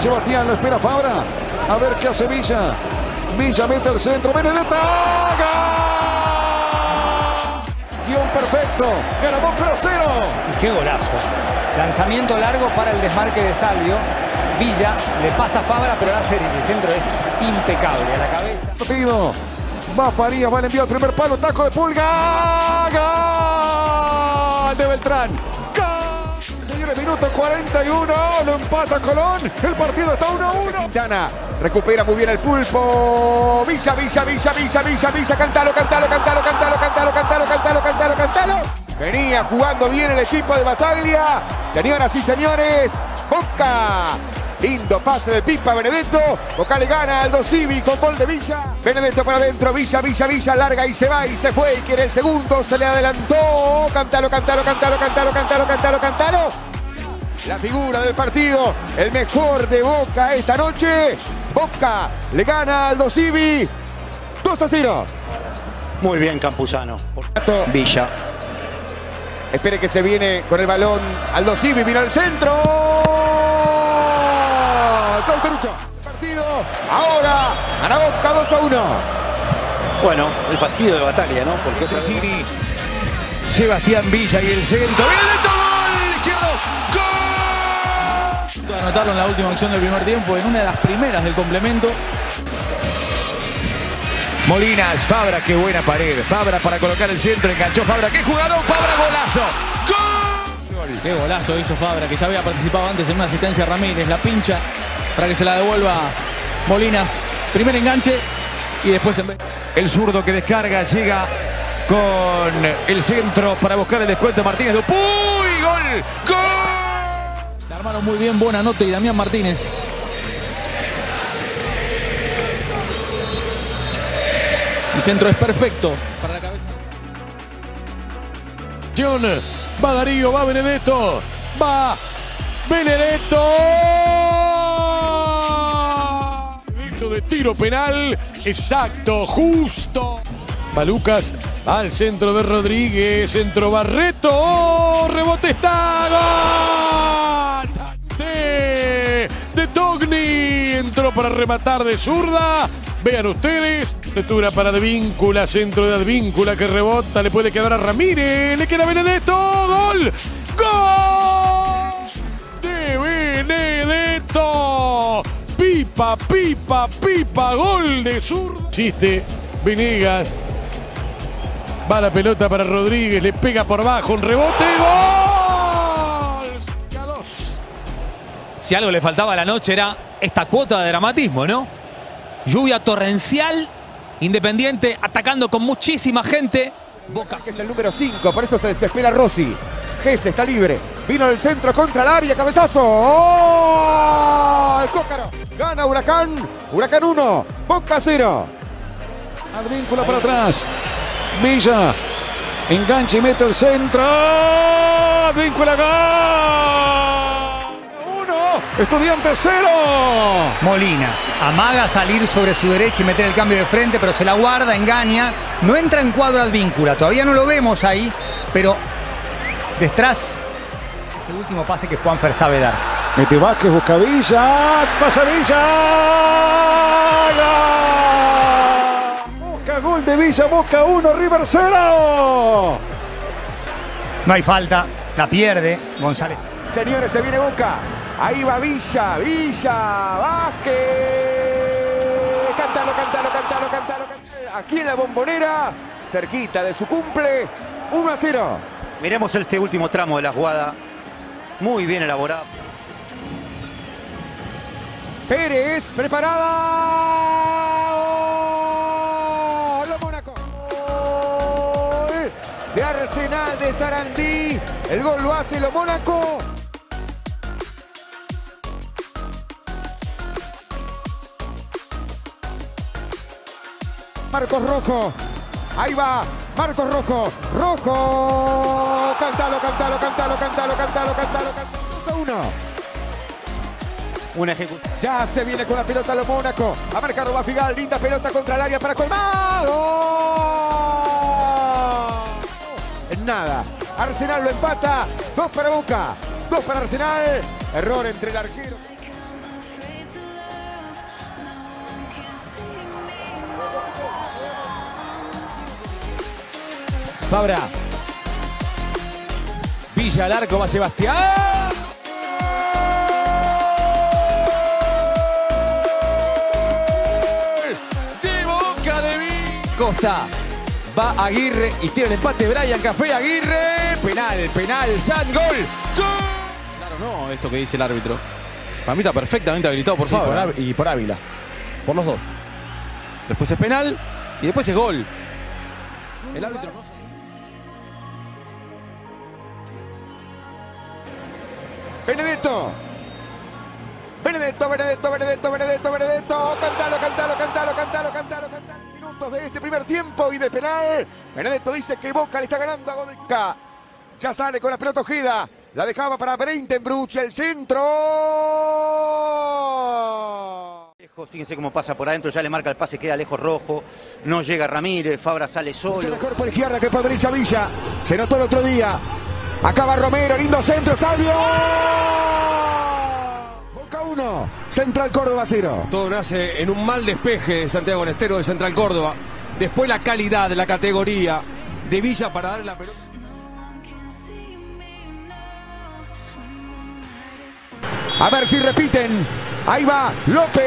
Sebastián, lo espera Fabra. A ver qué hace Villa. Villa mete el centro. Benedetta. Guión perfecto. Ganamos 0 Qué golazo. Lanzamiento largo para el desmarque de Salvio. Villa le pasa a Fabra, pero la serie el centro es impecable a la cabeza. Partido. Va Farías, va el envío al primer palo, taco de pulga. ¡Gol! De Beltrán. Minuto 41. Lo empata Colón. El partido está 1-1. Quintana recupera muy bien el pulpo. Villa, Villa, Villa, Villa, Villa, Villa. Cantalo, cantalo, cantalo, cantalo, cantalo, cantalo, cantalo, cantalo, cantalo. Venía jugando bien el equipo de Bataglia. Señoras y señores, Boca. Lindo pase de Pipa Benedetto. Boca le gana al Civi con gol de Villa. Benedetto para adentro. Villa, Villa, Villa. Larga y se va y se fue. Y quiere el segundo. Se le adelantó. Cantalo, cantalo, cantalo, cantalo, cantalo, cantalo, cantalo. La figura del partido. El mejor de Boca esta noche. Boca le gana al Civi. 2 a 0. Muy bien, Campuzano. Villa. Espere que se viene con el balón Aldo Civi. Vino al centro. Partido. Ahora. Gana Boca 2 a 1. Bueno, el fastidio de batalla, ¿no? Porque Sebastián Villa y el centro. Benedetto, gol. De anotarlo en la última acción del primer tiempo, en una de las primeras del complemento. Molinas, Fabra, qué buena pared. Fabra para colocar el centro, enganchó Fabra. ¡Qué jugador! Fabra, golazo. ¡Gol! Qué golazo hizo Fabra, que ya había participado antes en una asistencia a Ramírez. La pincha para que se la devuelva Molinas. Primer enganche y después en. El zurdo que descarga llega con el centro para buscar el descuento. Martínez Dupuy. ¡Gol! ¡Gol! Armaron muy bien, buena nota y Damián Martínez. El centro es perfecto para la cabeza. Va Darío, va Benedetto. Va Benedetto. Benedetto de tiro penal. Exacto, justo. Va Lucas al centro de Rodríguez. Centro Barreto. Rebote está. Gol. Entró para rematar de zurda. Vean ustedes. Lectura para Advíncula. Centro de Advíncula que rebota. Le puede quedar a Ramírez. Le queda Benedetto. Gol. Gol. De Benedetto. Pipa, pipa, pipa. Gol de zurda. Existe Venegas. Va la pelota para Rodríguez. Le pega por abajo. Un rebote. Gol. Si algo le faltaba a la noche era esta cuota de dramatismo, ¿no? Lluvia torrencial, Independiente atacando con muchísima gente. Boca. Es el número 5, por eso se desespera Rossi. Gese está libre. Vino del centro contra el área, cabezazo. ¡Oh! El Cócaro. Gana Huracán. Huracán 1, Boca 0. Advíncula para atrás. Villa. Enganche y mete el centro. Advíncula gol. Uno. Estudiante cero. Molinas amaga salir sobre su derecha y meter el cambio de frente, pero se la guarda, engaña. No entra en cuadro Advíncula. Todavía no lo vemos ahí, pero detrás ese último pase que Juanfer sabe dar. Mete Vázquez, busca Villa. Pasa Villa. Busca gol de Villa. Boca 1, River 0. No hay falta, la pierde González. Señores, se viene Boca. Ahí va Villa, Villa, Vázquez. Cántalo, cántalo, cántalo, cántalo, cántalo. Aquí en la bombonera, cerquita de su cumple, 1 a 0. Miremos este último tramo de la jugada. Muy bien elaborado. Pérez, preparada. ¡Oh! Lo Mónaco. Gol De Arsenal de Sarandí. El gol lo hace lo Mónaco. Marcos Rojo. Ahí va. Marcos Rojo. Rojo. Cántalo, cántalo, cántalo, cántalo, cántalo. 2 a 1. Una ejecución. Ya se viene con la pelota lo Mónaco. A marcar va Figal. Linda pelota contra el área para. En nada. Arsenal lo empata. Dos para Boca. Dos para Arsenal. Error entre el arquero. Fabra. Villa al arco, va Sebastián. De Boca de. Costa. Va Aguirre y tiene el empate Brian Café Aguirre. Penal, penal, San, gol. Claro, no, esto que dice el árbitro. Para mí está perfectamente habilitado por Sí, Fabra. Ávila- y por Ávila. Por los dos. Después es penal y después es gol. El árbitro no se... Benedetto. Benedetto, Benedetto, Benedetto, Benedetto, Benedetto. Cantalo, cantalo, cantalo, cantalo, cantalo, cantalo. Minutos de este primer tiempo y de penal. Benedetto dice que Boca le está ganando a Godeca. Ya sale con la pelota ojida. La dejaba para Breitenbruch, el centro. Fíjense cómo pasa por adentro, ya le marca el pase, queda lejos rojo. No llega Ramírez, Fabra sale solo. mejor por izquierda que por derecha Villa. Se notó el otro día. Acaba Romero, lindo centro, Salvio. Boca 1, Central Córdoba 0. Todo nace en un mal despeje de Santiago Estero de Central Córdoba. Después la calidad, la categoría de Villa para dar la pelota. A ver si repiten. Ahí va López.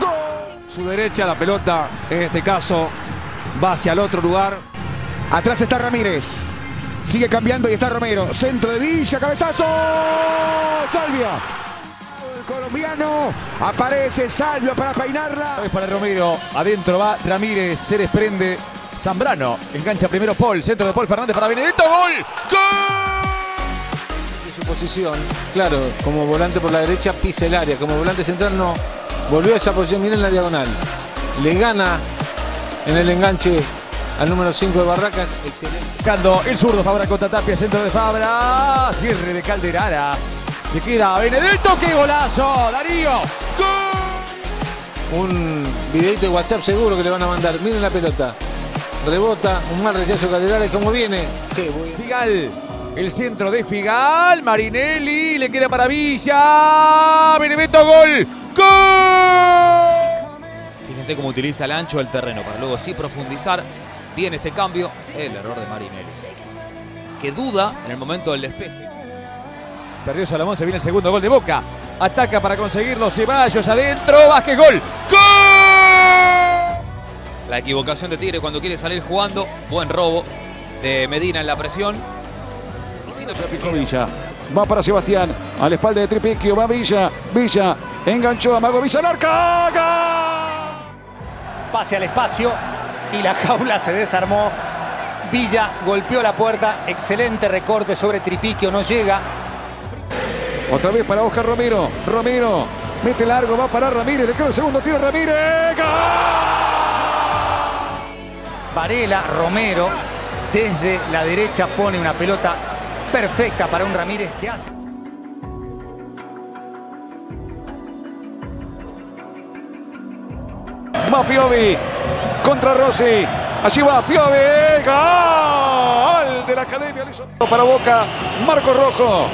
Gol. Su derecha, la pelota, en este caso, va hacia el otro lugar. Atrás está Ramírez. Sigue cambiando y está Romero. Centro de Villa, cabezazo. Salvia. El colombiano. Aparece Salvio para peinarla. Es para Romero. Adentro va Ramírez. Se desprende Zambrano. Engancha primero Paul. Centro de Paul Fernández para Benedetto. Gol. su posición, claro, como volante por la derecha pisa el área, como volante central no, volvió a esa posición, miren la diagonal, le gana en el enganche al número 5 de Barracas, excelente. Buscando el zurdo. Fabra contra Tapia. Centro de Fabra. Cierre de Calderara. Le queda Benedetto. ¡Qué golazo! Darío. Un videito de WhatsApp seguro que le van a mandar, miren la pelota, rebota, un mal rechazo Calderara y cómo viene, qué bueno. Figal. El centro de Figal. Marinelli. Le queda para Villa. Benedetto. Gol. ¡Gol! Fíjense cómo utiliza el ancho del terreno para luego sí profundizar bien este cambio. El error de Marinelli. Que duda en el momento del despeje. Perdió Salomón, se viene el segundo gol de Boca. Ataca para conseguirlo Ceballos adentro. Vázquez, gol. ¡Gol! La equivocación de Tigre cuando quiere salir jugando. Buen robo de Medina en la presión. Y si no Villa. Va para Sebastián. A la espalda de Tripiquio. Va Villa. Villa. Enganchó a Mago Villa. ¡Narca! ¡Gol! Pase al espacio y la jaula se desarmó. Villa golpeó la puerta. Excelente recorte sobre Tripiquio. No llega. Otra vez para Oscar Romero. Romero. Mete largo. Va para Ramírez. Le queda el segundo tiro. Ramírez. ¡Gol! Varela, Romero, desde la derecha pone una pelota perfecta para un Ramírez que hace. Va Piovi. Contra Rossi. Allí va Piovi. Gol de la academia. Para Boca. Marco Rojo.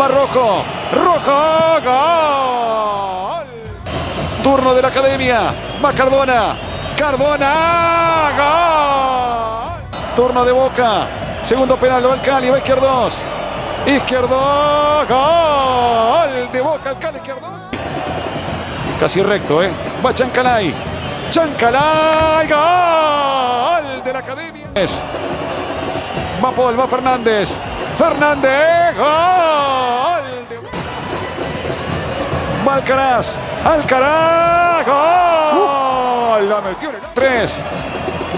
Va Rojo. Rojo. Gol. Turno de la academia. Va Cardona. Cardona. Gol. Turno de Boca. Segundo penal. Lo Cali. Va Izquierdos. Izquierdo. Gol de Boca. El Cali Izquierdos. Casi recto, ¿eh? Va Chancalay. Chancalay. Gol de la academia. Es. Va Paul, va Fernández. Fernández. Gol. Va Alcaraz. Gol. La metió en el tres.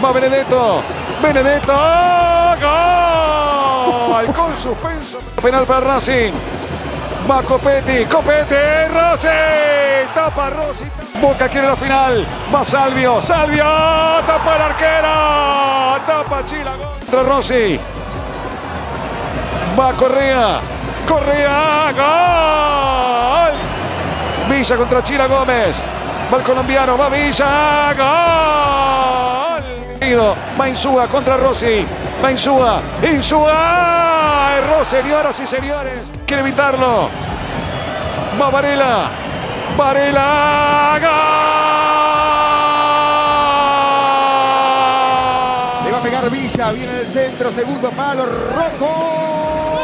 Va Benedetto. Benedetto. Gol. Con suspenso. Penal para Racing. Va Copetti, Copetti, Rossi, tapa Rossi. Boca quiere la final. Va Salvio, Salvio, tapa el arquero, tapa Chila. Contra Rossi. Va Correa, Correa, gol. Villa contra Chila Gómez. Va el colombiano, va Villa, gol. Va Insúa contra Rossi. Va Insúa, Insúa. Erró, señoras y señores. Quiere evitarlo. Va Varela. Varela. viene del centro, segundo palo, rojo.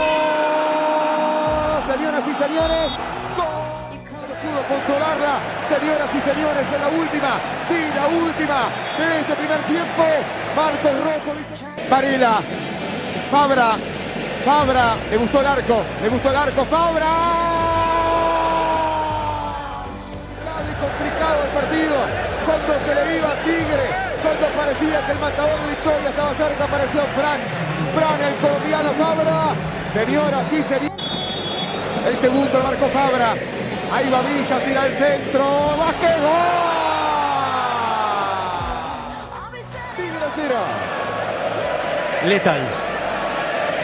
Señoras y señores, gol. Pudo controlarla, señoras y señores, en la última, sí, la última de este primer tiempo. Marcos Rojo dice. Varela, Fabra, Fabra, le gustó el arco, le gustó el arco, Fabra. Complicado y complicado el partido, cuando se le iba Tigre, cuando parecía que el matador de Victoria estaba cerca, apareció Fran, Fran el colombiano Fabra, señoras y señores. El segundo marco Fabra. Ahí va Villa, tira el centro. Vázquez, gol. Tigre cero. Letal.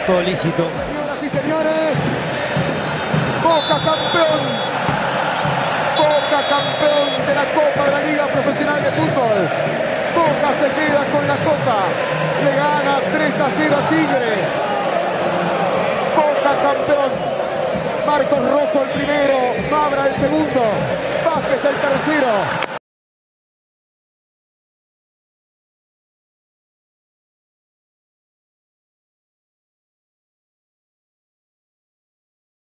Todo lícito. Señoras y señores. Boca campeón. Boca campeón de la Copa de la Liga Profesional de Fútbol. Boca se queda con la Copa. Le gana 3 a 0 a Tigre. Boca campeón. Marcos Rojo el primero, Fabra el segundo, Vázquez el tercero.